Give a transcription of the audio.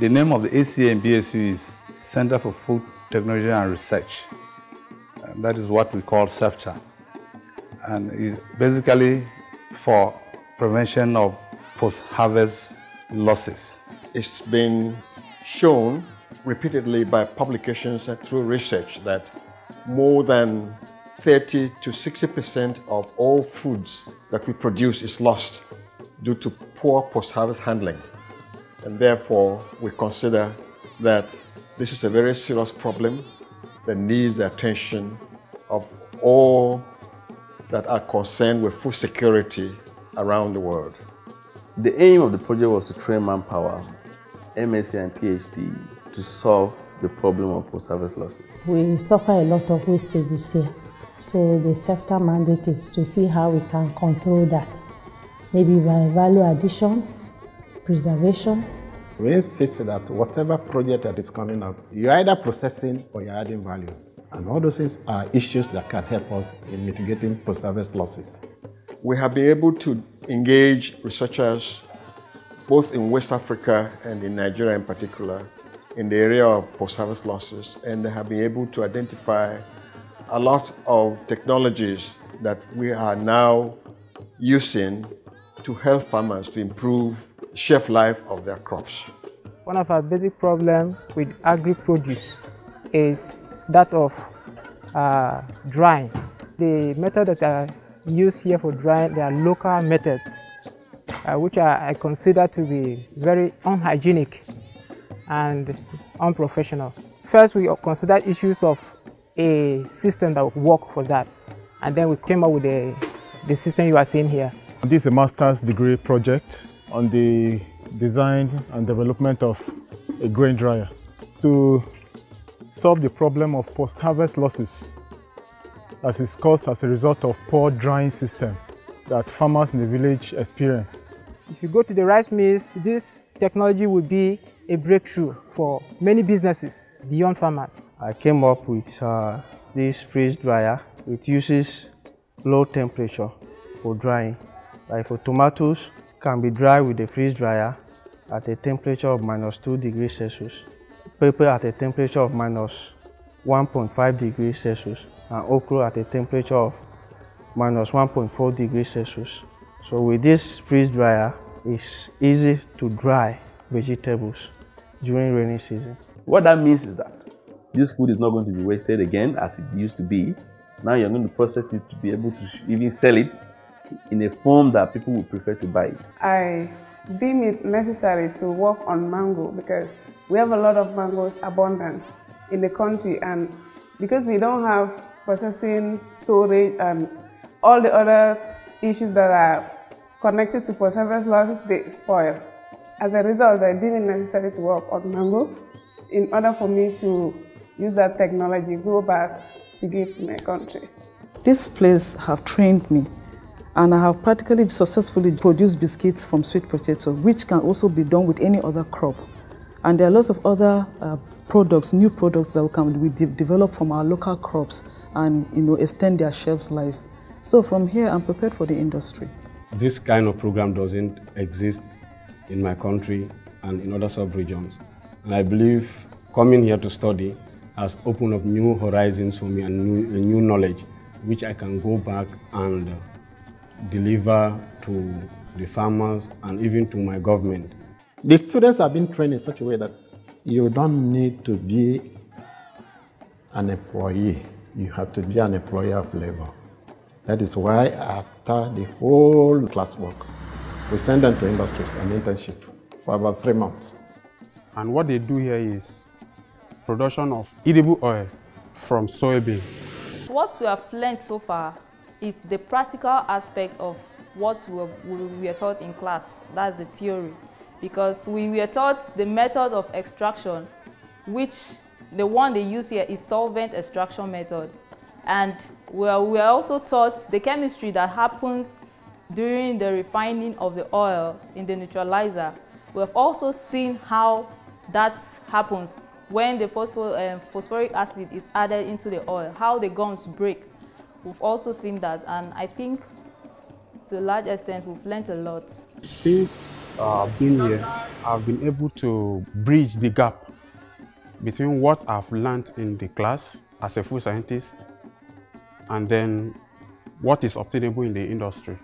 The name of the ACA and BSU is Center for Food Technology and Research. And that is what we call CEFTER. And it's basically for prevention of post-harvest losses. It's been shown repeatedly by publications and through research that more than 30 to 60% of all foods that we produce is lost due to poor post-harvest handling. And therefore, we consider that this is a very serious problem that needs the attention of all that are concerned with food security around the world. The aim of the project was to train manpower, MSc and PhD, to solve the problem of post-harvest losses. We suffer a lot of wastage this year. So the CEFTER mandate is to see how we can control that. Maybe by value addition, preservation. We insist that whatever project that is coming up, you're either processing or you're adding value. And all those things are issues that can help us in mitigating post-harvest losses. We have been able to engage researchers both in West Africa and in Nigeria in particular in the area of post-harvest losses and they have been able to identify a lot of technologies that we are now using to help farmers to improve shelf life of their crops. One of our basic problems with agri-produce is that of uh, drying. The method that are used here for drying, they are local methods, uh, which are, I consider to be very unhygienic and unprofessional. First, we consider issues of a system that would work for that. And then we came up with the, the system you are seeing here. This is a master's degree project on the design and development of a grain dryer to solve the problem of post-harvest losses that is caused as a result of poor drying system that farmers in the village experience. If you go to the rice mills, this technology would be a breakthrough for many businesses beyond farmers. I came up with uh, this freeze dryer. It uses low temperature for drying. Like for tomatoes, can be dry with the freeze dryer at a temperature of minus 2 degrees Celsius. Pepper at a temperature of minus 1.5 degrees Celsius and okra at a temperature of minus 1.4 degrees Celsius. So with this freeze dryer, it's easy to dry vegetables during rainy season. What that means is that this food is not going to be wasted again as it used to be. Now you're going to process it to be able to even sell it in a form that people would prefer to buy it. I deem it necessary to work on mango because we have a lot of mangoes abundant in the country and because we don't have processing, storage and all the other issues that are connected to post-harvest losses, they spoil. As a result, I deem it necessary to work on mango in order for me to use that technology, go back to give to my country. This place have trained me and I have practically successfully produced biscuits from sweet potato, which can also be done with any other crop. And there are lots of other uh, products, new products that we can we de develop from our local crops and you know extend their shelf lives. So from here, I'm prepared for the industry. This kind of program doesn't exist in my country and in other sub-regions. And I believe coming here to study has opened up new horizons for me and new, new knowledge, which I can go back and deliver to the farmers and even to my government. The students have been trained in such a way that you don't need to be an employee. You have to be an employer of labor. That is why after the whole classwork, we send them to industries and internship for about three months. And what they do here is production of edible oil from soybean. What we have learned so far is the practical aspect of what we were, we were taught in class. That's the theory. Because we were taught the method of extraction, which the one they use here is solvent extraction method. And we are, we also taught the chemistry that happens during the refining of the oil in the neutralizer. We have also seen how that happens when the phosphor, um, phosphoric acid is added into the oil, how the gums break. We've also seen that and I think to a large extent, we've learned a lot. Since uh, I've been here, I've been able to bridge the gap between what I've learned in the class as a food scientist and then what is obtainable in the industry.